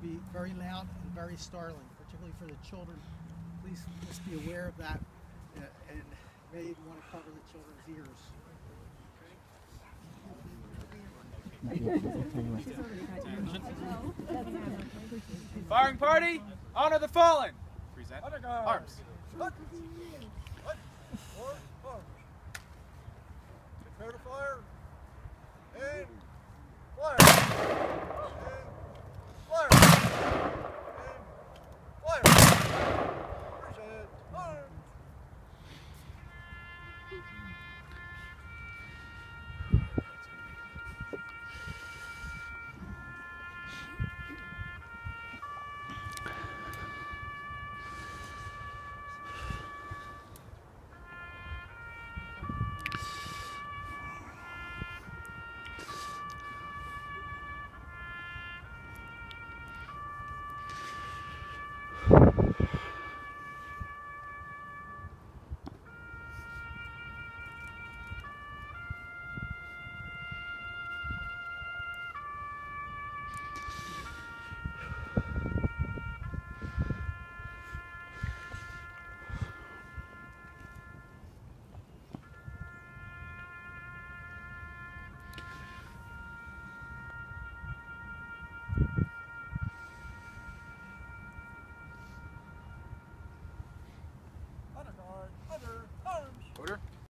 to be very loud and very startling, particularly for the children. Please just be aware of that uh, and may even want to cover the children's ears. Firing party, honor the fallen. Present arms. Prepare to fire.